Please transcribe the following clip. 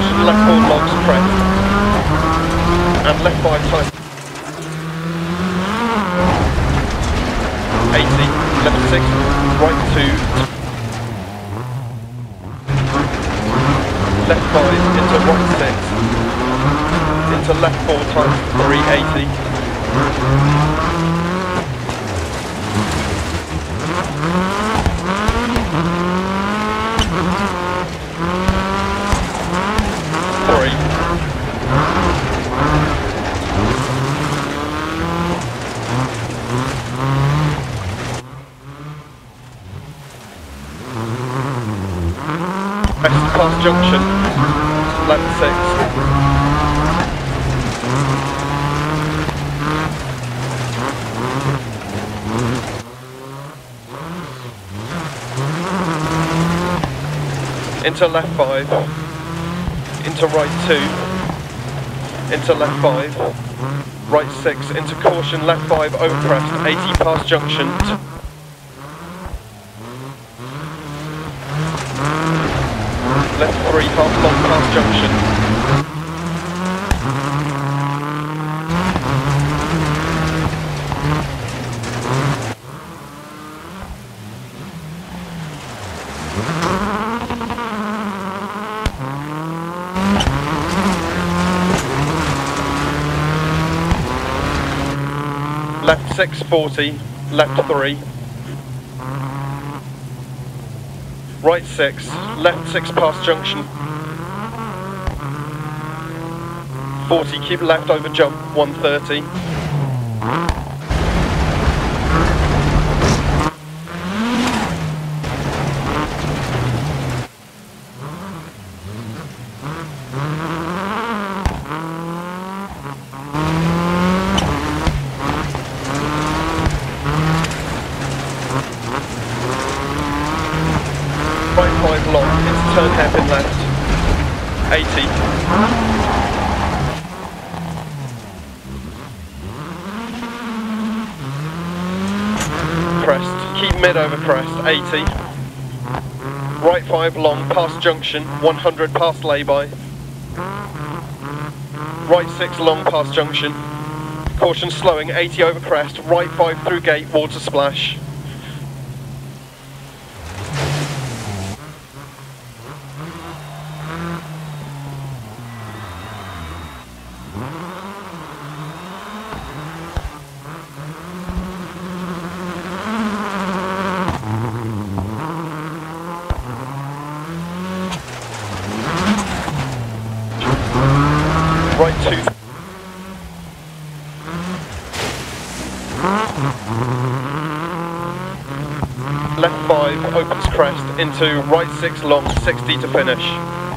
left logs pressed. And left by tight. 80, left 6, right 2. Left 5 into right 6. Into left 4 times 380. West Pass Junction, left six. Into left five, into right two, into left five, right six, into caution, left five, over crest, 80 past junction. Left three, past junction. Left 640, left 3. Right 6, left 6 past junction. 40, keep left over jump, 130. Turn hairpin left. 80. Crest, keep mid over crest, 80. Right 5 long, past junction, 100 past lay-by. Right 6 long, past junction. Caution slowing, 80 over crest, right 5 through gate, water splash. Right 2 Left 5 opens crest into right 6 long, 60 to finish.